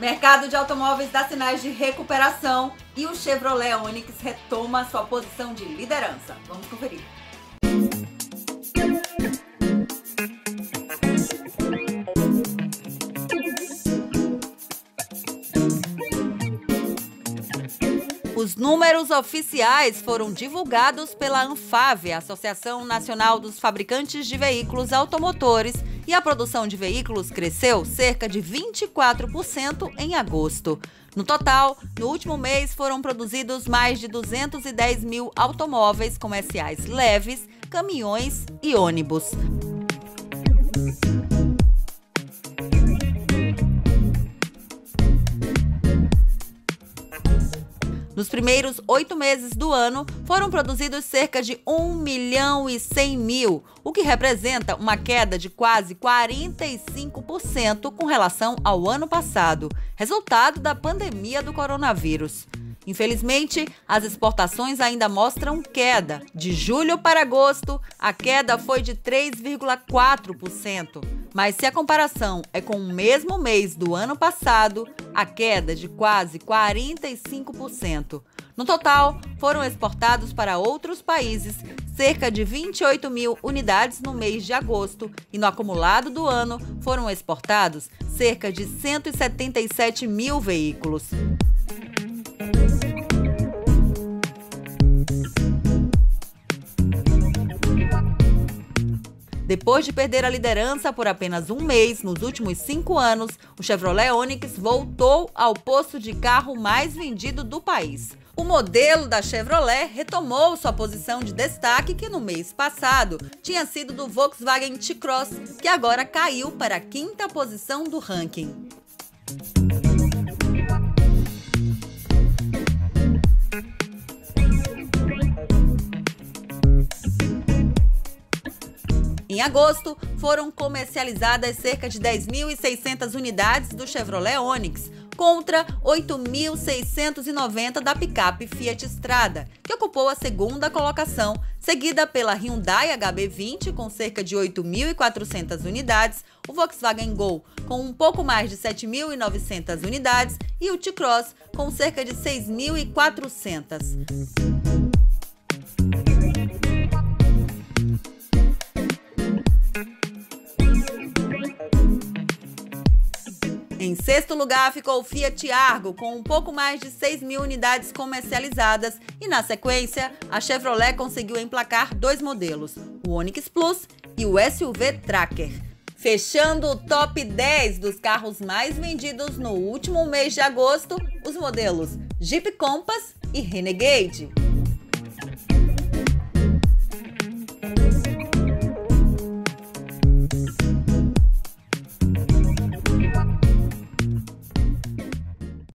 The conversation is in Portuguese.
Mercado de automóveis dá sinais de recuperação e o Chevrolet Onix retoma sua posição de liderança. Vamos conferir. Os números oficiais foram divulgados pela ANFAVE, Associação Nacional dos Fabricantes de Veículos Automotores, e a produção de veículos cresceu cerca de 24% em agosto. No total, no último mês foram produzidos mais de 210 mil automóveis comerciais leves, caminhões e ônibus. Nos primeiros oito meses do ano, foram produzidos cerca de 1 milhão e 100 mil, o que representa uma queda de quase 45% com relação ao ano passado, resultado da pandemia do coronavírus. Infelizmente, as exportações ainda mostram queda. De julho para agosto, a queda foi de 3,4%. Mas se a comparação é com o mesmo mês do ano passado, a queda é de quase 45%. No total, foram exportados para outros países cerca de 28 mil unidades no mês de agosto e no acumulado do ano foram exportados cerca de 177 mil veículos. Depois de perder a liderança por apenas um mês nos últimos cinco anos, o Chevrolet Onix voltou ao posto de carro mais vendido do país. O modelo da Chevrolet retomou sua posição de destaque que no mês passado tinha sido do Volkswagen T-Cross, que agora caiu para a quinta posição do ranking. Em agosto, foram comercializadas cerca de 10.600 unidades do Chevrolet Onix, contra 8.690 da picape Fiat Strada, que ocupou a segunda colocação, seguida pela Hyundai HB20 com cerca de 8.400 unidades, o Volkswagen Gol com um pouco mais de 7.900 unidades e o T-Cross com cerca de 6.400. Em sexto lugar ficou o Fiat Argo, com um pouco mais de 6 mil unidades comercializadas, e na sequência, a Chevrolet conseguiu emplacar dois modelos, o Onix Plus e o SUV Tracker. Fechando o top 10 dos carros mais vendidos no último mês de agosto, os modelos Jeep Compass e Renegade.